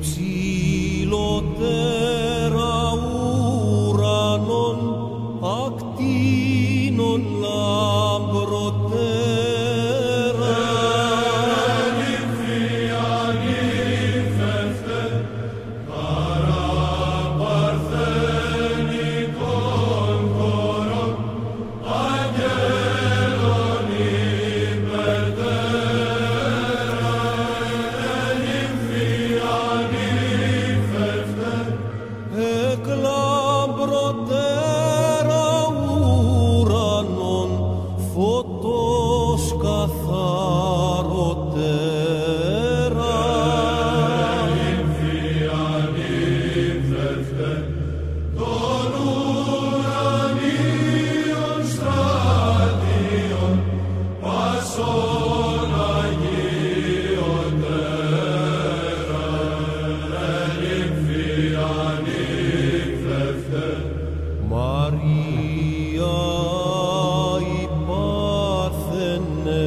Υψηλότερα ουρανών ακτίνων λαμπροτέρα.